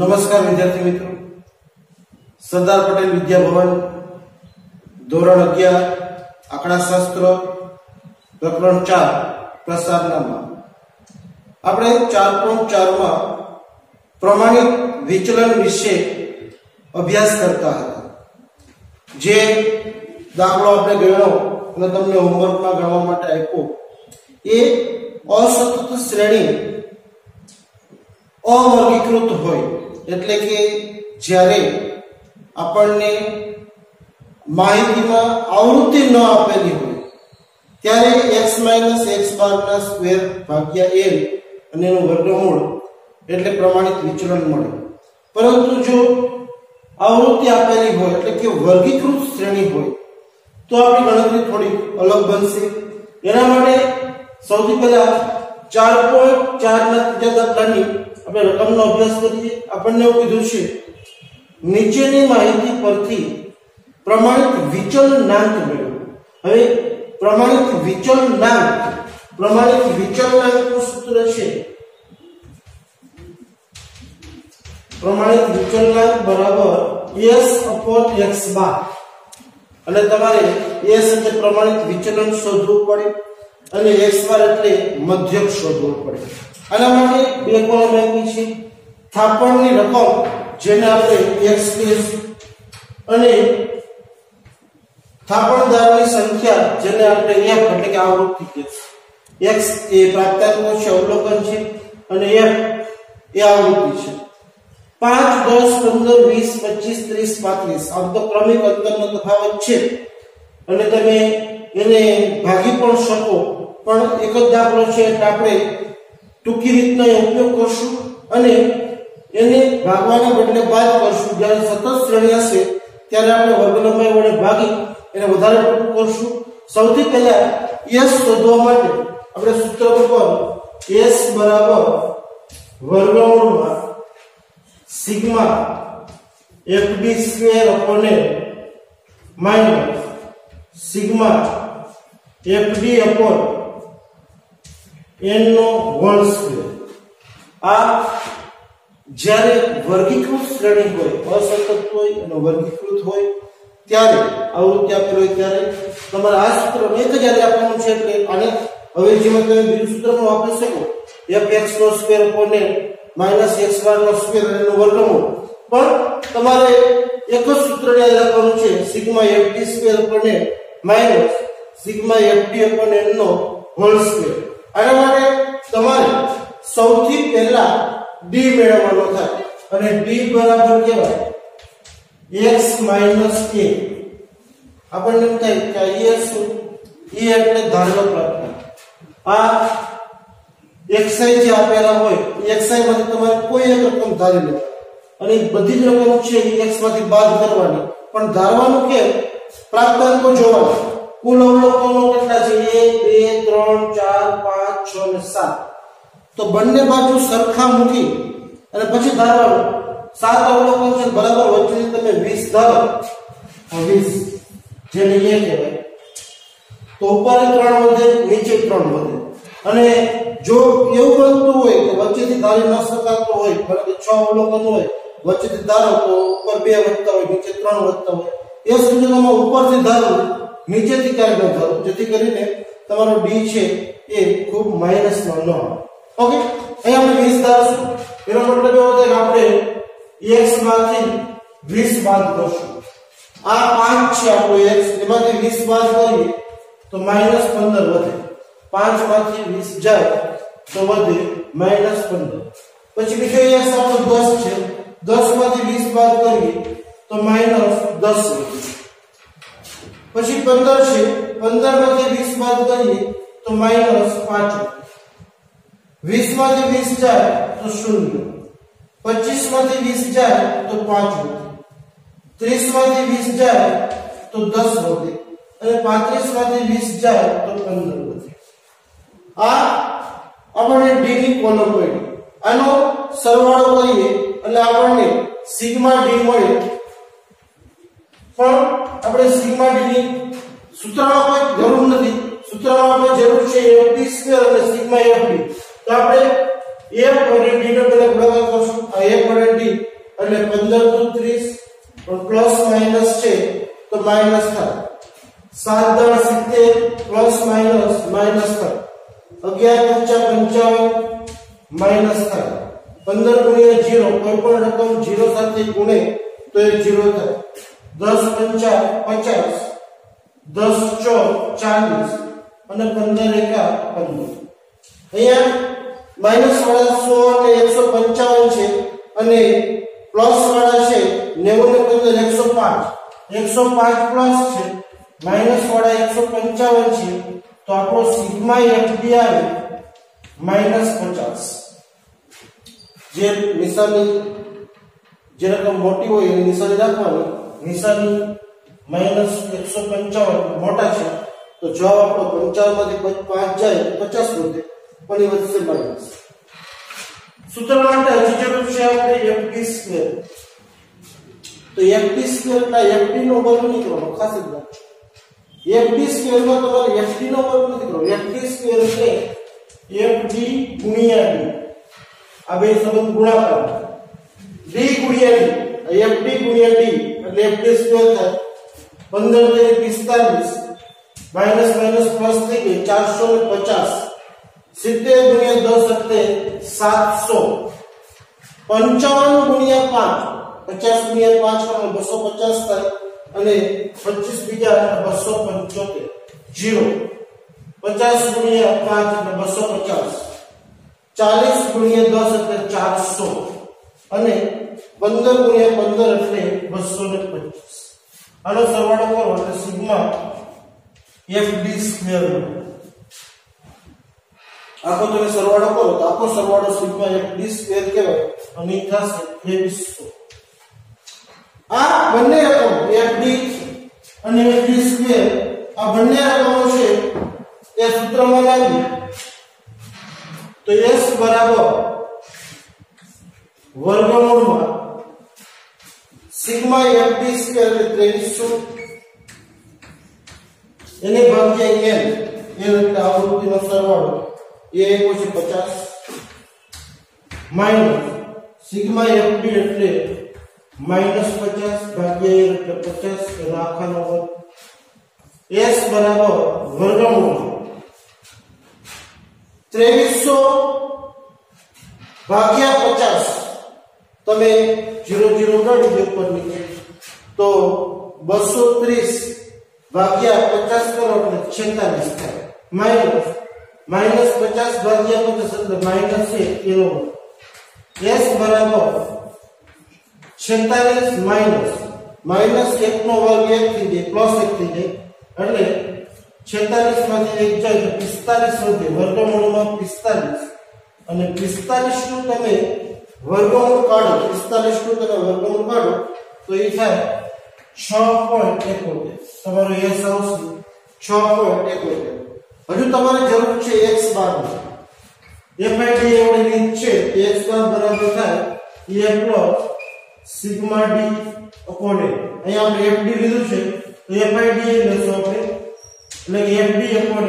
નમસ્કાર વિદ્યાર્થી મિત્રો સરદાર પટેલ વિદ્યાભવન ધોરણ અગિયાર આંકડાશાસ્ત્ર પ્રકરણ ચાર પ્રસારનામાં આપણે ચાર પોઈન્ટ ચારમાં પ્રમાણિત વિચલન વિશે અભ્યાસ કરતા હતા. જે દાખલો આપણે ગણ્યો અને તમને હોમવર્કમાં ગણવા માટે આપ્યો, એ અસતત શ્રેણી અવર્ગીકૃત હોય. એટલે કે જ્યારે આપણને માહિતીમાં આવૃત્તિ ન આપેલી હોય, ત્યારે x માઇનસ એક્સ બારના સ્ક્વેર ભાગ્યા એલ અને એનું વર્ગમૂળ એટલે પ્રમાણિત વિચલન મળે. પરંતુ જો આવૃત્તિ આપેલી હોય, એટલે કે વર્ગીકૃત શ્રેણી હોય, તો આપણી ગણતરી થોડી અલગ બનશે. એના માટે સૌથી પહેલા ચાર પોઈન્ટ ચાર ના ત્રીજા દાખલાની આપણે રકમનો અભ્યાસ કરીએ. આપણને એવું કીધું છે, નીચેની માહિતી પરથી પ્રમાણિત વિચલનાંક મેળવો. હવે પ્રમાણિત વિચલનાંક પ્રમાણિત વિચલનાંકનું સૂત્ર છે. પ્રમાણિત વિચલનાંક બરાબર s x બાર. અને તમારે s એટલે પ્રમાણિત વિચલન શોધવું પડે અને x બાર એટલે મધ્યક શોધવું પડે. આના માટે બે કોલમ આપી છે. થાપણની રકમ જેને આપણે x કહીશું અને થાપણદારની સંખ્યા જેને આપણે f એટલે કે આવૃત્તિ કહીશું x એ પ્રાપ્તાત્મક છે, અવલોકન છે અને f એ આવૃત્તિ છે. પાંચ, દસ, પંદર, વીસ, પચીસ, ત્રીસ, પાંત્રીસ. આમ તો ક્રમિક અંતરનો તફાવત છે. અને તમે એને ભાગી પણ શકો. પણ એક જ દાખલો છે એટલે આપણે ટૂંકી રીતનો ઉપયોગ કરશું અને એને ભાગવાના બદલે બાદ કરશું. જ્યારે સતત શ્રેણી હશે, ત્યારે આપણે વર્ગલંબાઈ વડે ભાગી એને વધારે ટૂંકું કરશું. સૌથી પહેલા s શોધવા માટે આપણે સૂત્ર ઉપર s બરાબર વર્ગમૂળમાં sigma fb square upon a minus sigma fd upon n નો હોલ સ્ક્વેર આ જ્યારે વર્ગીકૃત શ્રેણી હોય, અસતત હોય અને વર્ગીકૃત હોય, ત્યારે આવૃત્તિ આપેલ હોય ત્યારે તમારે આ સૂત્ર એક જ્યારે આપવાનું છે એટલે આને હવે જેમાં તમે બીજું સૂત્ર પણ વાપરી શકો, fx નો square upon minus x bar નો સ્ક્વેર અને એનું વર્ગમૂળ. પણ તમારે એક જ સૂત્ર યાદ રાખવાનું છે, sigma T square upon minus sigma fd upon n નો હોલ સ્ક્વેર આના માટે તમારે સૌથી પહેલા d મેળવવાનો થાય અને d બરાબર કેવાય x k. આપણને એમ થાય કે e શું e એટલે ધારનો પ્રાપ્ત આ xi જે આપેલા હોય xi માંથી તમારે કોઈ એક રકમ ધારી લે અને બધી જ રકમ છે એ x માંથી બાદ કરવાની. પણ ધારવાનું કે પ્રાપ્તાંકો જોવાના. કુલ અવલોકનો કેટલા છે? 1 2 3 4 5 6 અને સાત. તો બંને બાજુ સરખા મૂકી અને પછી ધારવાનું, સાત અવલોકન છે બરાબર વચ્ચે તમે વીસ ધારો. વીસ, જેને એ કહેવાય. તો ઉપર ત્રણ વધે, નીચે ત્રણ વધે. અને જો એવું બનતું હોય કે વચ્ચેથી ધારી ન શકાતું હોય પણ છ અવલોકન હોય, વચ્ચેથી ધારો તો ઉપર બે વધતા હોય, નીચે ત્રણ વધતા હોય. એ સંજોગોમાં ઉપરથી ધારો, નીચેથી ક્યારેક ન ધારો. જેથી કરીને તમારો ડી છે એ ખૂબ માઇનસમાં ન આવે ઓકે અહીં આપણે 20 ધારશું એનો મતલબ એવો થાય કે આપણે x માંથી 20 બાદ કરશું આ 5 છે આપણો x એમાંથી 20 બાદ કરીએ તો માઇનસ 15 વધે 5 માંથી 20 જાય તો વધે માઇનસ 15 પછી બીજો x આપણો 10 છે 10 માંથી 20 બાદ કરીએ તો માઇનસ 10 વધે પછી 15 છે 15 માંથી 20 બાદ કરીએ તો માઇનસ 5 20 માંથી 20 જાય તો 0 25 માંથી 20 જાય તો 5 વધે 30 માંથી 20 જાય તો 10 વધે અને 35 માંથી 20 જાય તો 15 વધે આ આપણને d ની કોલમ મળી આનો સરવાળો કરીએ એટલે આપણને સિગ્મા d મળે. પણ આપણે સિગ્મા d ની સૂત્રમાં કોઈ જરૂર નથી. સૂત્રમાં આપણે જરૂર છે fd² અને સિગ્મા fd તો આપણે f અને d નો પેલા ગુણાકાર કરશું. આ f અને d એટલે પંદર દુ ત્રીસ પણ પ્લસ માઇનસ છે, તો માઇનસ થાય. સાત દળ સિત્તેર પ્લસ માઇનસ માઇનસ થાય. અગિયાર પંચા પંચાવન, માઇનસ થાય. પંદર ગુણ્યા જીરો, કોઈ પણ રકમ જીરો સાથે ગુણે, તો એ જીરો થાય. દસ પંચા પચાસ, દસ ચોક ચાલીસ. અને પંદર એકા પંદર. અહીંયા માઇનસ વાળા સો અને એકસો પંચાવન છે અને પ્લસ વાળા છે નેવું ને પંદર, એકસો પાંચ. એકસો પાંચ પ્લસ છે, માઇનસ વાળા એકસો પંચાવન છે, તો આપણો સિગ્મા એફડી આવે માઇનસ પચાસ. જે નિશાની, જે રકમ મોટી હોય એની નિશાની રાખવાની, નિશાની માઇનસ એકસો પંચાવન, મોટા છે. તો જવાબ આપણો પંચાવનમાંથી પાંચ જાય પચાસ વધે પણ એ વધશે માઇનસ સૂત્ર માટે હજી જરૂર છે આપણે એફડી સ્ક્વેર તો એફડી સ્ક્વેર ના એફડી નો વર્ગ નહીં કરવાનો ખાસ જ રાખજો એફડી સ્ક્વેરમાં તમારે એફડી નો વર્ગ નથી કરવાનો એફડી સ્ક્વેર એટલે એફડી ગુણ્યા ડી આ બે સંબંધ ગુણાકાર ડી ગુણ્યા ડી એફડી ગુણ્યા ડી એટલે એફડી સ્ક્વેર થાય 15 તેરી 45 માઇનસ માઇનસ પ્લસ થઈ ગઈ 450 સિત્તેર ગુણ્યા દસ એટલે સાતસો પંચાવન ગુણ્યા પાંચ પચાસ ગુણ્યા પાંચ કરો બસો પચાસ થાય અને પચીસ બીજા બસો પંચોતેર જીરો પચાસ ગુણ્યા પાંચ એટલે બસો પચાસ ચાલીસ ગુણ્યા દસ એટલે ચારસો અને પંદર ગુણ્યા પંદર એટલે બસો ને પચીસ આનો સરવાળો કરો એટલે સિગ્મા એફ ડી સ્ક્વેર આખો તમે સરવાળો કરો તો આખો સરવાળો સિગ્મા એક ડી સ્ક્વેર કહેવાય અને ઈ થશે 2300 આ બંને રકમ એક ડી અને એક ડી સ્ક્વેર આ બંને રકમો છે એ સૂત્રમાં લાવી તો s બરાબર વર્ગમૂળમાં સિગ્મા એફ ડી સ્ક્વેર એટલે 2300 એને ભાગ્યા n n એટલે આવૃત્તિનો સરવાળો એ આવ્યો છે પચાસ માઇનસ સિગ્મા એફડી એટલે માઇનસ પચાસ ભાગ્યા એ એટલે પચાસ એનો આખાનો વર્ગ એસ બરાબર વર્ગમૂળ ત્રેવીસો ભાગ્યા પચાસ તમે જીરો જીરો ઉડાડી દો ઉપર નીચે તો બસો ત્રીસ ભાગ્યા પચાસ કરો એટલે છેતાલીસ થાય. માઇનસ. માઇનસ પચાસ ભાગ્યા પચાસ એટલે માઇનસ એક. કિલો એસ બરાબર છેતાલીસ માઇનસ. માઇનસ એક નો વર્ગ એક થઈ જાય, પ્લસ એક થઈ જાય. એટલે છેતાલીસમાંથી એક જાય પિસ્તાલીસ વધે. વર્ગમૂળમાં પિસ્તાલીસ. અને પિસ્તાલીસનું તમે વર્ગમૂળ કાઢો પિસ્તાલીસનું તમે વર્ગમૂળ કાઢો, તો એ થાય છ પોઈન્ટ એકોતેર તમારો એસ આવશે છ. પોઈન્ટ એકોતેર હજુ તમારે જરૂર છે એક્સ બારની એફઆઈડી એવડી રીત છે એક્સ બાર બરાબર e પ્લસ સિગ્મા a અહીંયા આપણે એફડી લીધું છે, તો એફઆઈડી એ આપણે. એટલે fd અપોન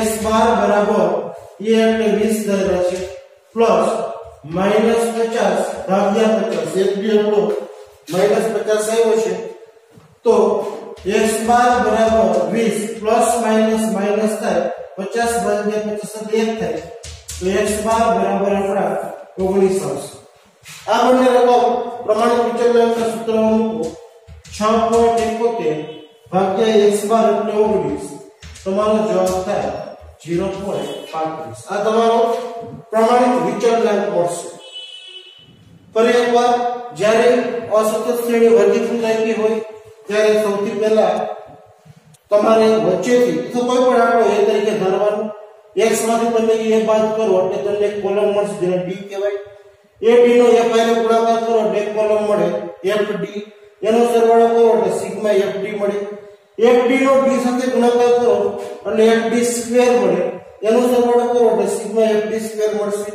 x બાર બરાબર e એટલે 20 ધરેલા છે. પ્લસ માઇનસ 50 ભાગ્યા 50 fd આપણો માઇનસ 50 આવ્યો છે. તો x બાર બરાબર 20 પ્લસ માઇનસ માઇનસ થાય 50 ભાગ્યા 50 એટલે 1 થાય તો x બાર બરાબર આપણા 19 આવશે આ બંને રકમ પ્રમાણિત વિચલનના સૂત્રમાં મૂકો 6.71 ભાગ્યા x બાર એટલે 19 તમારો જવાબ થાય 0.35 આ તમારો પ્રમાણિત વિચલનાંક મળશે ફરી એકવાર જ્યારે અસતત શ્રેણી વર્ગીકૃત આપી હોય ત્યારે સૌથી પહેલા તમારે વચ્ચેથી, તો કોઈ પણ આંકડો એ તરીકે ધારવાનો, x માંથી તમે એ બાદ કરો, એટલે તમને એક કોલમ મળશે, જેને d કહેવાય. એ d નો f ને ગુણાકાર કરો, એટલે એક કોલમ મળે. એફ ડી એનો સરવાળો કરો, એટલે સિગ્મા એફ d મળે. F ડી નો d સાથે ગુણાકાર કરો, એટલે ડી સ્ક્વેર મળે. એનો સરવાળો કરો, એટલે સિગ્મા ડી સ્ક્વેર મળશે.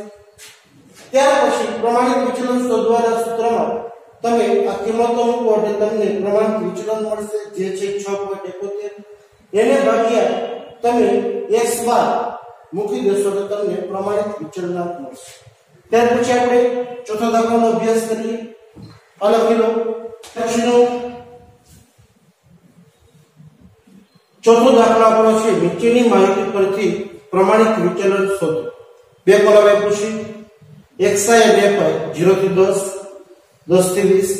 ત્યાર પછી પ્રમાણિત વિચલન શોધવાના સૂત્રમાં તમે આ કિંમતો મૂકો એટલે તમને પ્રમાણિત વિચલન મળશે, જે છે 6.71 એને ભાગ્યા તમે x બાર મૂકી દેશો તો તમને પ્રમાણિત વિચલનાંક મળશે. ત્યાર પછી આપણે ચોથો દાખલાનો અભ્યાસ કરીએ. અલગ લો પછીનો ચોથો દાખલો આપણો છે નીચેની માહિતી પરથી પ્રમાણિત વિચલન શોધો. બે કોલમ આપ્યું છે xi અને fi 0 થી 10 10 થી વીસ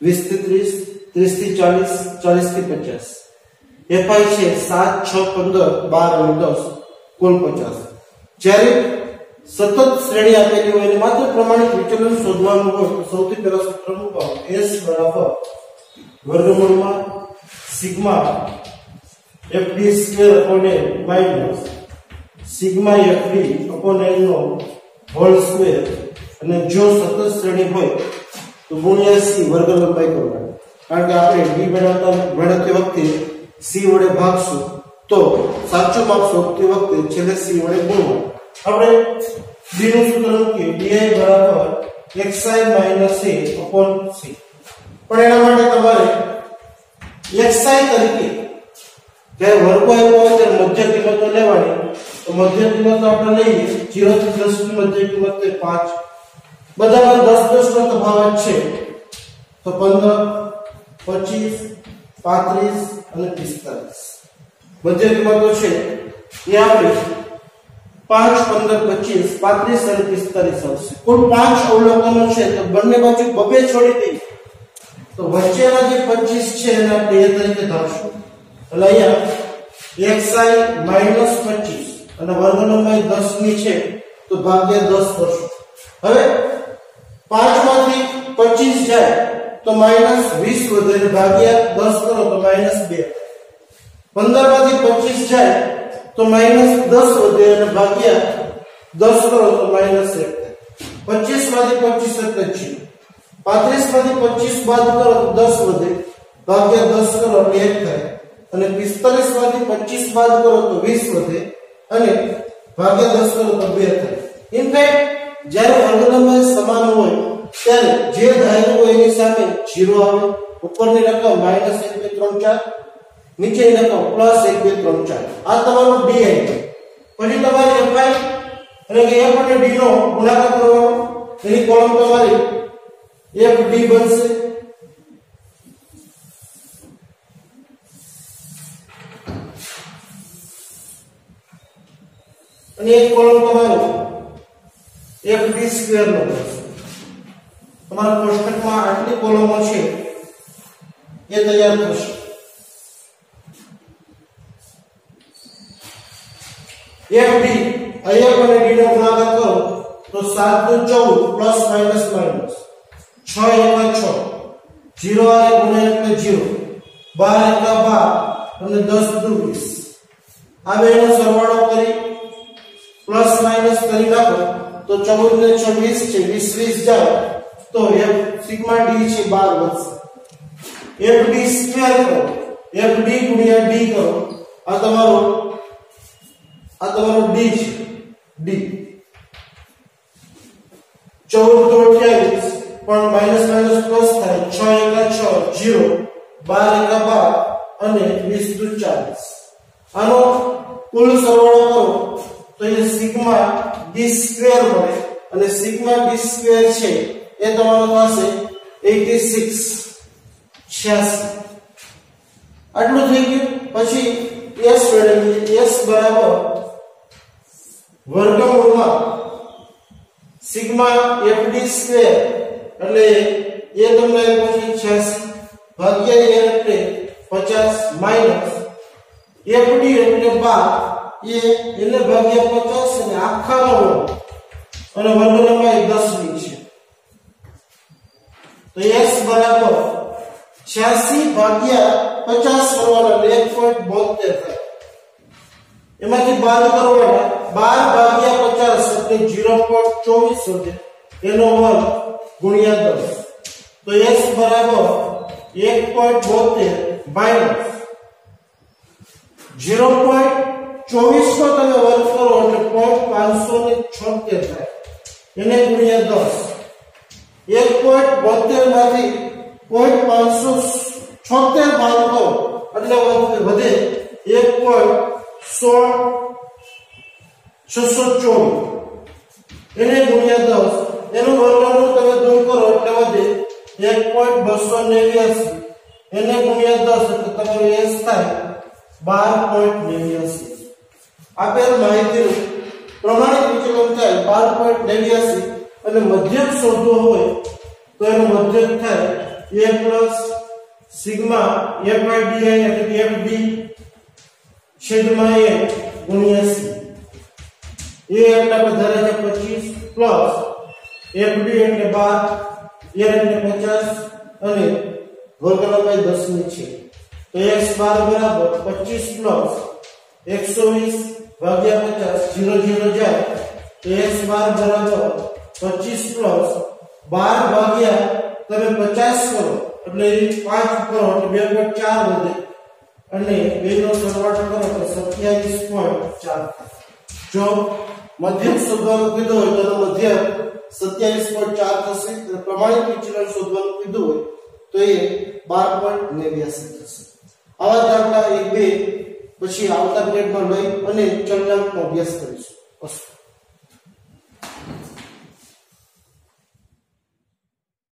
વીસથી 30 30 થી 40 40 થી પચાસ. એફઆઈ છે સાત, છ, પંદર, બાર અને દસ, કુલ 50 જ્યારે સતત શ્રેણી આપેલી હોય માત્ર પ્રમાણિત વિચલન શોધવાનું હોય તો સૌથી પહેલા સૂત્ર મૂકો એસ બરાબર વર્ગમૂળમાં sigma fd square upon n minus sigma upon n નો હોલ સ્ક્વેર અને જો સતત શ્રેણી હોય તો ગુણ્યા સી વર્ગ લંબાઈ કરવાની કારણ કે આપણે ડી મેળવતા મેળવતી વખતે સી વડે ભાગશું તો સાચો માપ શોધતી વખતે છેલ્લે સી વડે ગુણવાનું આપણે ડી નું સૂત્ર મૂકીએ. ડીઆઈ બરાબર xi minus A upon C પણ એના માટે તમારે xi તરીકે જ્યારે વર્ગો આપ્યો હોય ત્યારે મધ્ય કિંમતો લેવાની. તો મધ્ય કિંમત આપણે લઈએ. જીરો થી દસની મધ્ય કિંમત 5 બધામાં દસ દસ નો તફાવત છે. તો 15 25 35 અને 45 મધ્ય કિંમતો છે. એ આપણે 5 15 25 35 અને 45 આવશે. કુલ પાંચ અવલોકનો છે. તો બંને બાજુ બબે છોડી દઈ તો વચ્ચેના જે 25 છે, એને આપણે એ તરીકે ધારશું. એટલે અહીંયા એક્સ આઈ માઇનસ પચીસ અને વર્ગ લંબાઈ 10 ની છે. તો ભાગ્યા 10 કરશું. હવે 5 માંથી 25 જાય, તો માઇનસ વીસ વધે ભાગ્યા દસ કરો તો માઇનસ બે. પંદરમાંથી 25 જાય, તો માઇનસ દસ વધે અને ભાગ્યા દસ કરો તો માઇનસ 1 25 માંથી 25 એટલે 0 35 માંથી 25 બાદ કરો તો દસ વધે. ભાગ્યા દસ કરો એટલે એક થાય. અને 45 માંથી 25 બાદ કરો તો વીસ વધે. અને ભાગ્યા દસ કરો તો બે થાય. ઇનફેક્ટ જ્યારે વર્ગ સમાન હોય, ત્યારે જે ધાર્યું હોય એની સામે 0 આવે. ઉપરની રકમ -1 2 3 4 નીચેની રકમ +1 2 3 4 આ તમારું ડી આઈ પછી તમારે એફઆઈ એટલે કે f અને d નો ગુણાકાર કરવાનો. એની કોલમ તમારી f ડી બનશે. અને એક કોલમ તમારો ડી સ્ક્વેર નો તમારા કોષ્ટકમાં આટલી કોલમો છે, એ તૈયાર થશે. એફડી અહીંયા અને ડી નો ગુણાકાર કરો, તો 7 દુ 14 પ્લસ માઇનસ માઇનસ 6 એકા 6 0 આરે ગુણ્યા એટલે 0 12 એકા 12 અને 10 દુ 20 આ બેનો સરવાળો કરી પ્લસ માઇનસ કરી નાખો. તો ચૌદ ને 6 20 છે 20 20 જાય તો f સિગ્મા d છે 12 વધશે f d સ્ક્વેર કરો. F d ગુણ્યા d કરો. આ તમારો આ તમારો d છે, d. 14 તો 28 પણ માઇનસ માઇનસ પ્લસ થાય. 6 એકા 6 0 12 એકા બાર, અને વીસ દુ 40 આનો કુલ સરવાળો કરો. તો એ સિગ્મા d સ્ક્વેર મળે અને સિગ્મા d સ્ક્વેર છે એ તમારો પાસે 86 86 આટલું થઈ ગયું. પછી s મેળવીએ s બરાબર વર્ગમૂળમાં સિગ્મા fd સ્ક્વેર એટલે એ તમને પછી 86 ભાગ્યા n એટલે 50 માઇનસ fd એટલે 12 એ એટલે ભાગ્યા 50 અને આખા નો અને વર્ગ લંબાઈ દસની છે. તો એસ બરાબર 86 ભાગ્યા 50 કરવાના એક પોઈન્ટ બોતેર થાય. એમાંથી બાદ કરવાના બાર ભાગ્યા 50 એટલે 0.24 વધે એનો વર્ગ ગુણ્યા દસ. તો એસ બરાબર 1.72 માઇનસ 0.24 નો તમે વર્ગ કરો એટલે પોઈન્ટ પાંચસો ને છોતેર થાય. એને ગુણ્યા 10 1.72 માંથી પોઈન્ટ પાંચસો છોતેર ભાગ એટલે એટલે વધે. એક પોઈન્ટ સોળ છસો ચોવીસ. એને ગુણ્યા દસ. એનું વર્ગનું તમે દૂર કરો એટલે વધે. એક પોઈન્ટ બસો નેવ્યાસી. એને ગુણ્યા દસ એટલે તમારું એસ થાય. બાર પોઈન્ટ નેવ્યાસી. આપેલ માહિતીનું પ્રમાણિત વિચલન થાય બાર પોઈન્ટ નેવ્યાસી અને મધ્યક શોધવો હોય, તો એનું મધ્યક થાય A plus sigma F DI એટલે કે એફ ડી છેદમાં એ ગુણ્યા સી એ એટલે વધારે ધારે છે પચીસ પ્લસ એફ ડી એટલે બાર એ એટલે પચાસ અને વર્ગ લંબાઈ દસની છે. તો એક્સ બાર બરાબર પચીસ પ્લસ એકસો વીસ ભાગ્યા પચાસ જીરો જીરો જાય. તો એક્સ બાર બરાબર પચીસ પ્લસ બાર ભાગ્યા તમે પચાસ કરો એટલે પાંચ કરો એટલે બે પોઈન્ટ ચાર વધે. અને બે નો સરવાળો કરો તો સત્યાવીસ પોઈન્ટ ચાર. જો મધ્યમ શોધવાનું કીધું હોય તો મધ્યમ સત્યાવીસ પોઈન્ટ ચાર થશે, અને પ્રમાણિત વિચલન શોધવાનું કીધું હોય તો એ બાર પોઈન્ટ નેવ્યાસી થશે. આવા દાખલા એક બે પછી આવતા ગ્રેડમાં લઈ અને ચલનાંકનો અભ્યાસ કરીશું. અસ્તુ